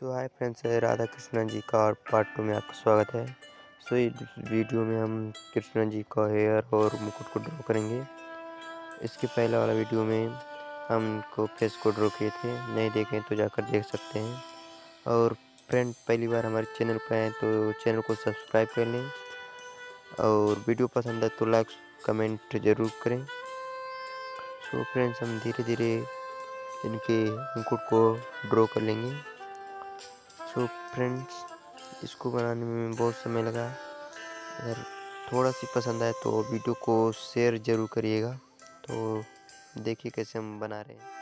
So hi friends Radha Krishna ji का और part two में आपका स्वागत है। सो so, इस वीडियो में हम कृष्णा जी का हेयर और मुकुट को ड्रॉ करेंगे। इसके पहले वाला वीडियो में हम इनको फेस को ड्रॉ किए थे। नहीं देखें तो जाकर देख सकते हैं। और फ्रेंड पहली बार हमारे चैनल पर आए तो चैनल को सब्सक्राइब कर लें। और वीडियो पसंद है तो लाइक कमेंट ज़रूर करें। सो so, फ्रेंड्स हम धीरे धीरे इनके मुकुट को ड्रॉ कर लेंगे। सो फ्रेंड्स इसको बनाने में बहुत समय लगा। अगर थोड़ा सी पसंद आए तो वीडियो को शेयर ज़रूर करिएगा। तो देखिए कैसे हम बना रहे हैं।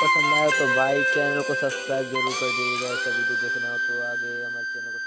पसंद आया तो भाई चैनल को सब्सक्राइब ज़रूर कर दीजिएगा। सभी को देखना हो तो आगे हमारे चैनल को